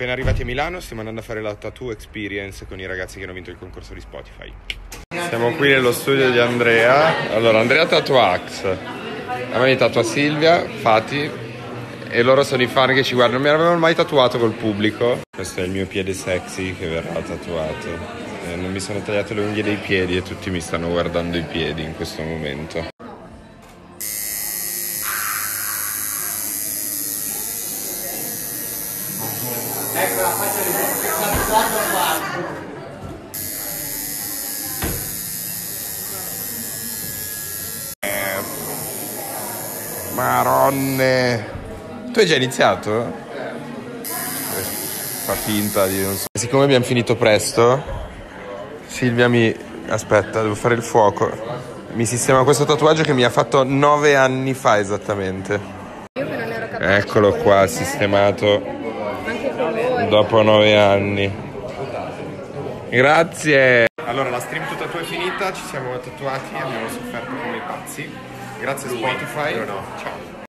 appena arrivati a Milano stiamo andando a fare la tattoo experience con i ragazzi che hanno vinto il concorso di Spotify. Siamo qui nello studio di Andrea. Allora, Andrea tatua Axe. A me mi tatua Silvia, Fati e loro sono i fan che ci guardano. Non mi avevano mai tatuato col pubblico. Questo è il mio piede sexy che verrà tatuato. Eh, non mi sono tagliato le unghie dei piedi e tutti mi stanno guardando i piedi in questo momento. 4-4. Maronne. Tu hai già iniziato? Eh, fa finta di non so. Siccome abbiamo finito presto, Silvia mi... Aspetta, devo fare il fuoco. Mi sistema questo tatuaggio che mi ha fatto nove anni fa esattamente. Eccolo qua, sistemato dopo nove anni. Grazie. Allora, la stream tutta tua è finita, ci siamo tatuati, abbiamo sofferto come i pazzi. Grazie Spotify. Ciao.